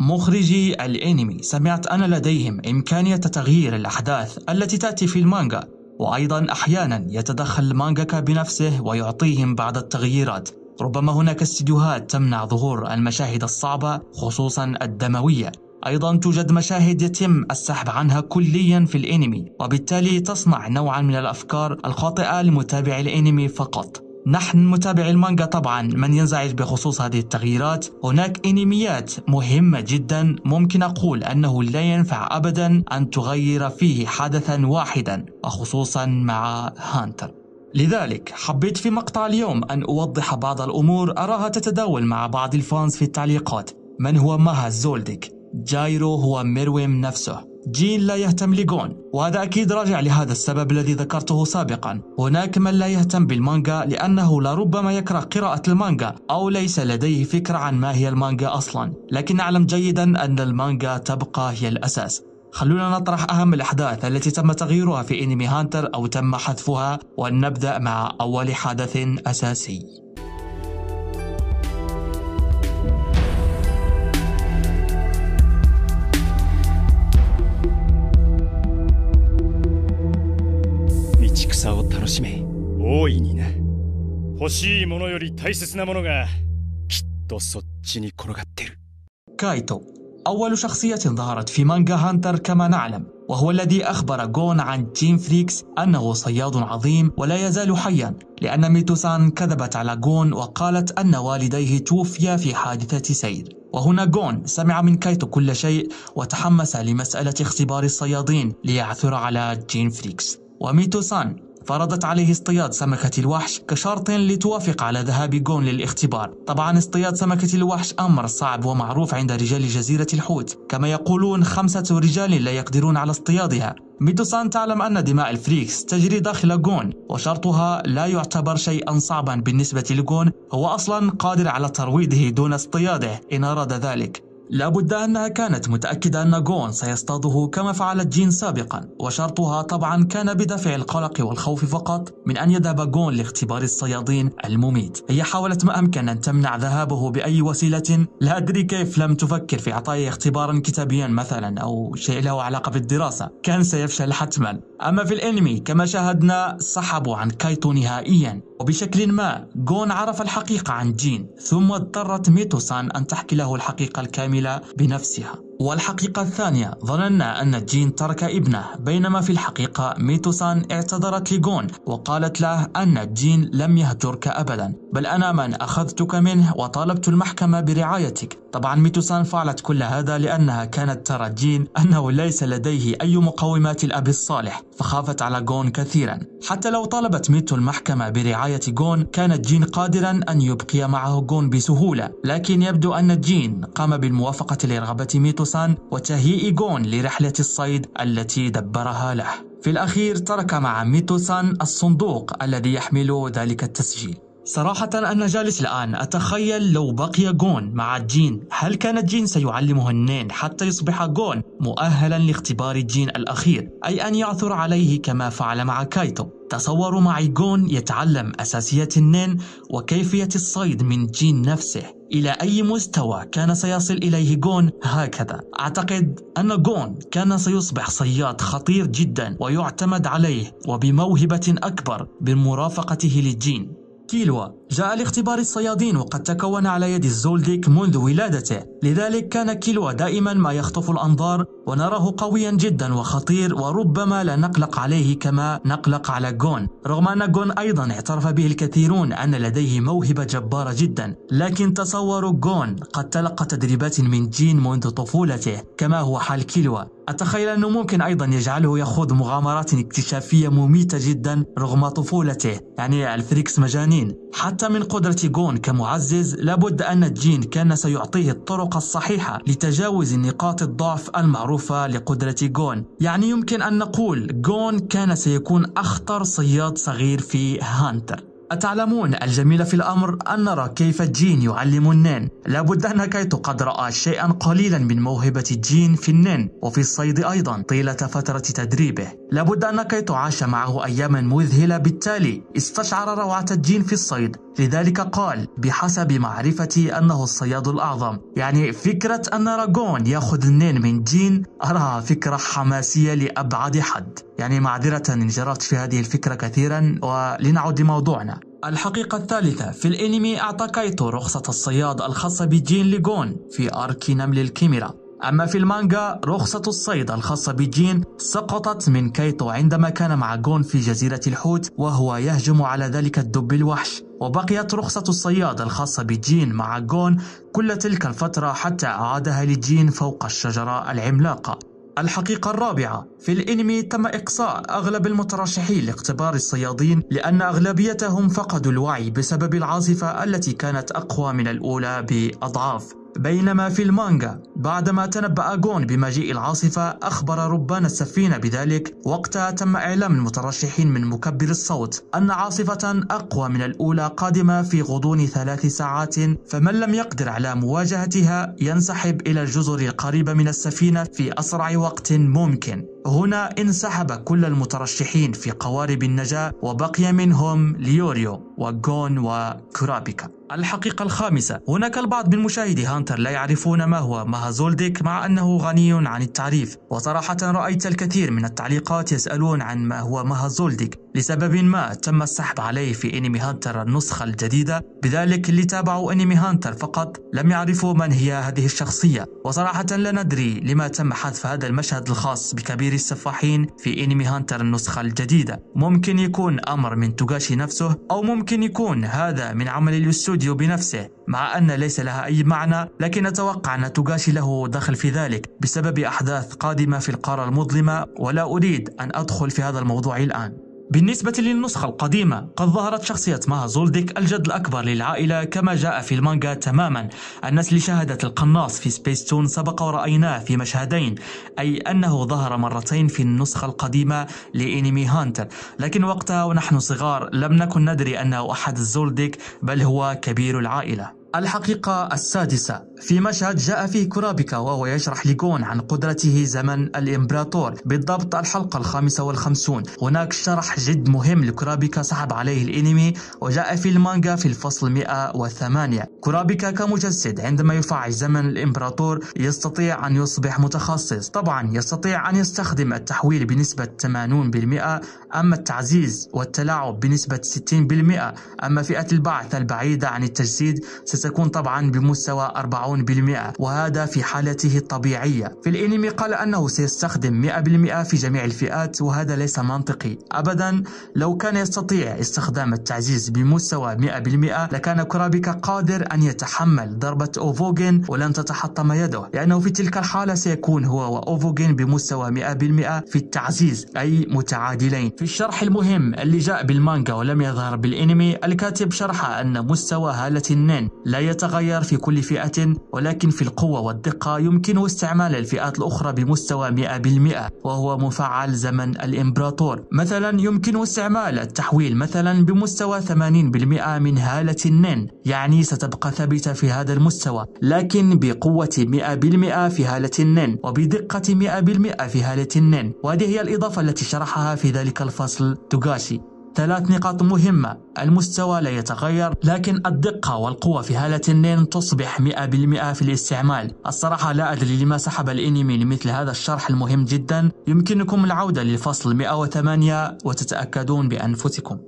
مخرجي الانمي سمعت أن لديهم إمكانية تغيير الأحداث التي تأتي في المانجا وأيضا أحيانا يتدخل المانجاكا بنفسه ويعطيهم بعض التغييرات. ربما هناك استديوهات تمنع ظهور المشاهد الصعبة خصوصا الدموية. أيضا توجد مشاهد يتم السحب عنها كليا في الانمي وبالتالي تصنع نوعا من الأفكار الخاطئة لمتابعي الانمي فقط. نحن متابعي المانجا طبعا من ينزعج بخصوص هذه التغييرات؟ هناك إنميات مهمة جدا ممكن أقول أنه لا ينفع أبدا أن تغير فيه حدثا واحدا وخصوصا مع هانتر. لذلك حبيت في مقطع اليوم أن أوضح بعض الأمور أراها تتداول مع بعض ال fans في التعليقات. من هو ماها زولديك؟ جايرو هو ميرويم نفسه. جين لا يهتم لجون وهذا أكيد راجع لهذا السبب الذي ذكرته سابقا. هناك من لا يهتم بالمانجا لأنه لربما يكره قراءة المانجا أو ليس لديه فكرة عن ما هي المانجا أصلا. لكن نعلم جيدا أن المانجا تبقى هي الأساس. خلونا نطرح أهم الأحداث التي تم تغييرها في إنمي هانتر أو تم حذفها ونبدأ مع أول حدث أساسي. 楽しめ大いにな欲しいものより大切なものがきっとそっちに転がってる كايتو أول شخصية ظهرت في مانجا هانتر كما نعلم وهو الذي أخبر جون عن تيم فريكس أنه صياد عظيم ولا يزال حيا لأن ميتوسان كذبت على جون وقالت أن والديه توفيا في حادثة سير وهنا جون سمع من كايتو كل شيء وتحمس لمسألة اختبار الصيادين ليعثر على جين فريكس وميتوسان فرضت عليه اصطياد سمكة الوحش كشرط لتوافق على ذهاب جون للاختبار. طبعا اصطياد سمكة الوحش أمر صعب ومعروف عند رجال جزيرة الحوت. كما يقولون خمسة رجال لا يقدرون على اصطيادها. ميتوسان تعلم أن دماء الفريكس تجري داخل جون وشرطها لا يعتبر شيئا صعبا بالنسبة لجون هو أصلا قادر على ترويضه دون اصطياده إن أراد ذلك. لابد أنها كانت متأكدة أن جون سيصطاده كما فعلت جين سابقا وشرطها طبعا كان بدافع القلق والخوف فقط من أن يذهب جون لاختبار الصيادين المميت. هي حاولت ما أمكن أن تمنع ذهابه بأي وسيلة. لا أدري كيف لم تفكر في إعطائه اختبارا كتابيا مثلا أو شيء له علاقة بالدراسة. كان سيفشل حتما. أما في الأنمي كما شاهدنا سحبوا عن كايتو نهائيا. وبشكل ما جون عرف الحقيقة عن جين ثم اضطرت ميتوسان أن تحكي له الحقيقة الكاملة. بنفسها. والحقيقة الثانية ظننا أن جين ترك ابنه بينما في الحقيقة ميتوسان اعتذرت لجون وقالت له أن جين لم يهجرك أبدا. بل أنا من أخذتك منه وطالبت المحكمة برعايتك. طبعا ميتوسان فعلت كل هذا لأنها كانت ترى جين أنه ليس لديه أي مقومات الأب الصالح فخافت على جون كثيرا. حتى لو طلبت ميتو المحكمة برعاية جون كانت جين قادرا أن يبقي معه جون بسهولة. لكن يبدو أن جين قام بالموافقة لرغبة ميتو سان وتهيئ جون لرحلة الصيد التي دبرها له. في الأخير ترك مع ميتو سان الصندوق الذي يحمل ذلك التسجيل. صراحة أنا جالس الآن أتخيل لو بقي جون مع جين. هل كان جين سيعلمه النين حتى يصبح جون مؤهلا لاختبار جين الأخير؟ أي أن يعثر عليه كما فعل مع كايتو. تصوروا معي جون يتعلم أساسيات النين وكيفية الصيد من جين نفسه. إلى أي مستوى كان سيصل إليه جون هكذا؟ أعتقد أن جون كان سيصبح صياد خطير جدا ويعتمد عليه وبموهبة أكبر بمرافقته لجين. كيلوا. جاء لاختبار الصيادين وقد تكون على يد الزولديك منذ ولادته. لذلك كان كيلوا دائما ما يخطف الأنظار ونراه قويا جدا وخطير وربما لا نقلق عليه كما نقلق على جون. رغم أن جون أيضا اعترف به الكثيرون أن لديه موهبة جبارة جدا لكن تصوروا جون قد تلقى تدريبات من جين منذ طفولته كما هو حال كيلوا. أتخيل أنه ممكن أيضا يجعله يخوض مغامرات اكتشافية مميتة جدا رغم طفولته يعني الفريكس مجانين. حتى من قدرة جون كمعزز لابد أن جين كان سيعطيه الطرق الصحيحة لتجاوز نقاط الضعف المعروفة لقدرة جون. يعني يمكن أن نقول جون كان سيكون أخطر صياد صغير في هانتر. أتعلمون الجميل في الأمر أن نرى كيف جين يعلم النين لابد أن كايتو قد رأى شيئا قليلا من موهبة جين في النين وفي الصيد أيضا طيلة فترة تدريبه. لابد أن كايتو عاش معه أياما مذهلة. بالتالي استشعر روعة الجين في الصيد. لذلك قال بحسب معرفتي أنه الصياد الأعظم. يعني فكرة أن غون يأخذ النين من جين أراها فكرة حماسية لأبعد حد. يعني معذرة انجرفت في هذه الفكرة كثيرا ولنعود لموضوعنا. الحقيقة الثالثة في الأنمي أعطى كايتو رخصة الصياد الخاصة بجين لغون في arc نمل الكيميرا. أما في المانجا رخصة الصيد الخاصة بجين سقطت من كايتو عندما كان مع جون في جزيرة الحوت وهو يهجم على ذلك الدب الوحش. وبقيت رخصة الصياد الخاصة بجين مع جون كل تلك الفترة حتى أعادها لجين فوق الشجرة العملاقة. الحقيقة الرابعة في الإنمي تم إقصاء أغلب المترشحين لاختبار الصيادين لأن أغلبيتهم فقدوا الوعي بسبب العاصفة التي كانت أقوى من الأولى بأضعاف. بينما في المانجا بعدما تنبأ جون بمجيء العاصفة أخبر ربان السفينة بذلك وقتها تم إعلام المترشحين من مكبر الصوت أن عاصفة أقوى من الأولى قادمة في غضون ثلاث ساعات فمن لم يقدر على مواجهتها ينسحب إلى الجزر القريبة من السفينة في أسرع وقت ممكن. هنا انسحب كل المترشحين في قوارب النجاة وبقي منهم ليوريو وغون وكورابيكا. الحقيقة الخامسة هناك البعض من مشاهدي هانتر لا يعرفون ما هو مها زولديك مع أنه غني عن التعريف. وصراحة رأيت الكثير من التعليقات يسألون عن ما هو مها زولديك لسبب ما تم السحب عليه في انمي هانتر النسخة الجديدة. بذلك اللي تابعوا انمي هانتر فقط. لم يعرفوا من هي هذه الشخصية. وصراحة لا ندري لما تم حذف هذا المشهد الخاص بكبير السفاحين في انمي هانتر النسخة الجديدة. ممكن يكون أمر من توغاشي نفسه أو ممكن يكون هذا من عمل الاستوديو بنفسه. مع أن ليس لها أي معنى لكن أتوقع أن توغاشي له دخل في ذلك بسبب أحداث قادمة في القارة المظلمة. ولا أريد أن أدخل في هذا الموضوع الآن. بالنسبة للنسخة القديمة قد ظهرت شخصية مها زولديك الجد الأكبر للعائلة كما جاء في المانجا تماما. الناس اللي شاهدت القناص في سبيس تون سبق ورأيناه في مشهدين أي أنه ظهر مرتين في النسخة القديمة لإنمي هانتر. لكن وقتها ونحن صغار لم نكن ندري أنه أحد الزولديك بل هو كبير العائلة. الحقيقة السادسة. في مشهد جاء فيه كورابيكا وهو يشرح لجون عن قدرته زمن الإمبراطور بالضبط الحلقة الخامسة والخمسون. هناك شرح جد مهم لكورابيكا سحب عليه الإنمي وجاء في المانجا في الفصل 108 كورابيكا كمجسد عندما يفعل زمن الإمبراطور يستطيع أن يصبح متخصص. طبعا يستطيع أن يستخدم التحويل بنسبة 80% أما التعزيز والتلاعب بنسبة 60% أما فئة البعث البعيدة عن التجسيد ستكون طبعا بمستوى 40% وهذا في حالته الطبيعية. في الإنمي قال أنه سيستخدم 100% في جميع الفئات وهذا ليس منطقي. أبدا لو كان يستطيع استخدام التعزيز بمستوى 100% لكان كورابيكا قادر أن يتحمل ضربة أوفوجين ولن تتحطم يده لأنه في تلك الحالة سيكون هو وأوفوجين بمستوى 100% في التعزيز أي متعادلين. في الشرح المهم اللي جاء بالمانجا ولم يظهر بالإنمي الكاتب شرح أن مستوى هالة النين لا يتغير في كل فئة ولكن في القوة والدقة يمكن استعمال الفئات الأخرى بمستوى 100% وهو مفعل زمن الإمبراطور. مثلا يمكن استعمال التحويل مثلا بمستوى 80% من هالة النين يعني ستبقى ثابتة في هذا المستوى لكن بقوة 100% في هالة النين وبدقة 100% في هالة النين وهذه هي الإضافة التي شرحها في ذلك الفصل توغاشي. ثلاث نقاط مهمة. المستوى لا يتغير لكن الدقة والقوة في هالة النين تصبح 100% في الاستعمال. الصراحة لا أدري لما سحب الإنمي لمثل هذا الشرح المهم جدا. يمكنكم العودة للفصل 108 وتتأكدون بأنفسكم.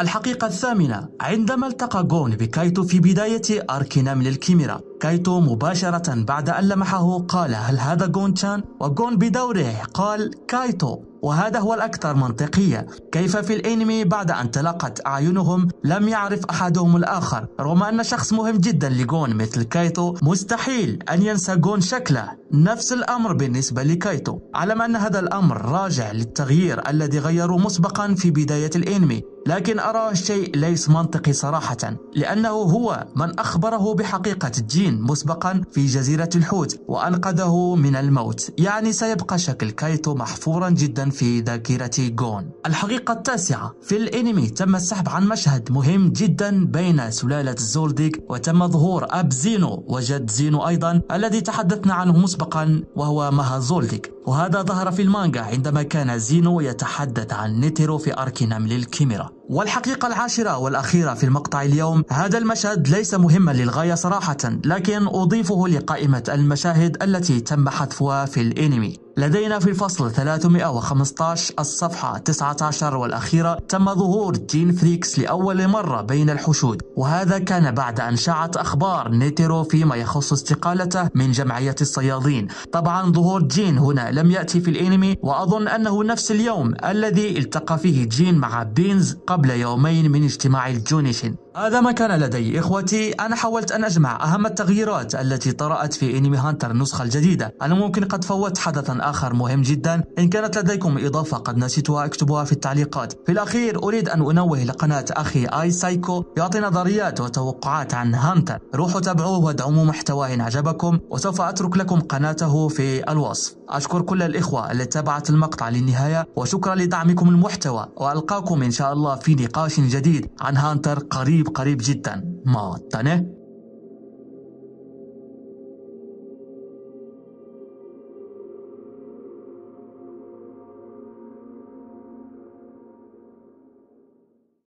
الحقيقة الثامنة عندما التقى جون بكايتو في بداية arc نمل الكيميرا كايتو مباشرة بعد أن لمحه قال هل هذا جون تشان؟ وجون بدوره قال كايتو. وهذا هو الأكثر منطقية. كيف في الأنمي بعد أن تلاقت أعينهم؟ لم يعرف أحدهم الآخر. رغم أن شخص مهم جدا لجون مثل كايتو مستحيل أن ينسى جون شكله. نفس الأمر بالنسبة لكايتو. على أن هذا الأمر راجع للتغيير الذي غيروا مسبقا في بداية الأنمي. لكن أراه شيء ليس منطقي صراحة لأنه هو من أخبره بحقيقة الجين. جين مسبقا في جزيرة الحوت وأنقذه من الموت. يعني سيبقى شكل كايتو محفورا جدا في ذاكرة جون. الحقيقة التاسعة في الانمي تم السحب عن مشهد مهم جدا بين سلالة زولديك وتم ظهور أب زينو وجد زينو أيضا الذي تحدثنا عنه مسبقا وهو مها زولديك وهذا ظهر في المانجا عندما كان زينو يتحدث عن نيترو في arc نمل الكيميرا والحقيقة العاشرة والأخيرة في المقطع اليوم هذا المشهد ليس مهما للغاية صراحة لكن أضيفه لقائمة المشاهد التي تم حذفها في الإنمي. لدينا في الفصل 315 الصفحة 19 والأخيرة تم ظهور جين فريكس لأول مرة بين الحشود وهذا كان بعد أن شاعت أخبار نيترو فيما يخص استقالته من جمعية الصيادين. طبعا ظهور جين هنا لم يأتي في الأنمي وأظن أنه نفس اليوم الذي التقى فيه جين مع بينز قبل يومين من اجتماع الجونيشن. هذا ما كان لدي. إخوتي أنا حاولت أن أجمع أهم التغييرات التي طرأت في إنمي هانتر النسخة الجديدة. أنا ممكن قد فوت حدثا آخر مهم جدا. إن كانت لديكم إضافة قد نسيتها اكتبوها في التعليقات. في الأخير أريد أن أنوه لقناة أخي آي سايكو. يعطي نظريات وتوقعات عن هانتر. روحوا تابعوه وادعموا محتواه إن عجبكم وسوف أترك لكم قناته في الوصف. أشكر كل الإخوة التي تابعت المقطع للنهاية وشكرا لدعمكم المحتوى. وألقاكم إن شاء الله في نقاش جديد عن هانتر قريب قريب جدا. ما تنه